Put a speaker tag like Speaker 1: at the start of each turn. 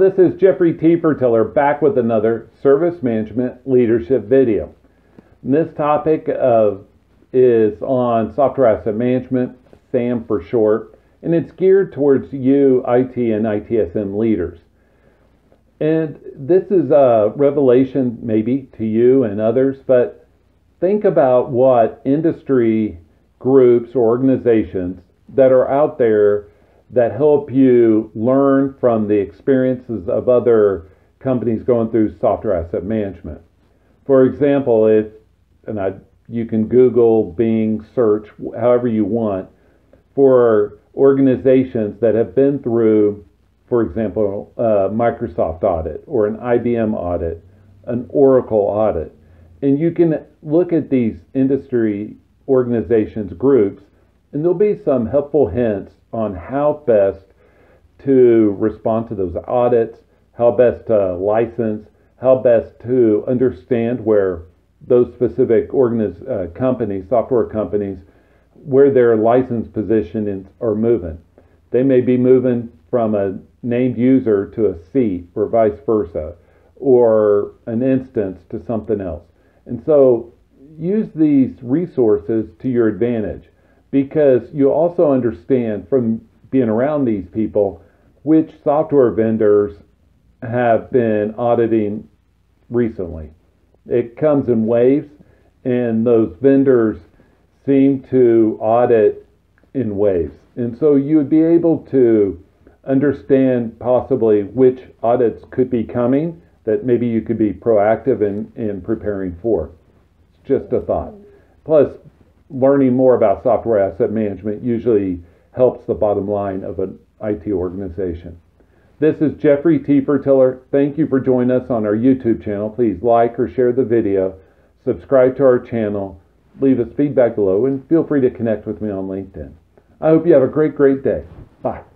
Speaker 1: this is Jeffrey Tefertiller back with another service management leadership video. And this topic uh, is on software asset management, SAM for short, and it's geared towards you, IT and ITSM leaders. And this is a revelation maybe to you and others, but think about what industry groups or organizations that are out there that help you learn from the experiences of other companies going through software asset management. For example, if and I, you can Google, Bing, search, however you want, for organizations that have been through, for example, a Microsoft audit or an IBM audit, an Oracle audit. And you can look at these industry organizations, groups, and there'll be some helpful hints on how best to respond to those audits, how best to license, how best to understand where those specific organiz- uh, companies, software companies, where their license position are moving. They may be moving from a named user to a seat or vice versa, or an instance to something else. And so use these resources to your advantage because you also understand from being around these people which software vendors have been auditing recently. It comes in waves, and those vendors seem to audit in waves. And so you would be able to understand possibly which audits could be coming that maybe you could be proactive in, in preparing for. It's just a thought. Plus, learning more about software asset management usually helps the bottom line of an IT organization. This is Jeffrey T. Thank you for joining us on our YouTube channel. Please like or share the video, subscribe to our channel, leave us feedback below, and feel free to connect with me on LinkedIn. I hope you have a great, great day. Bye.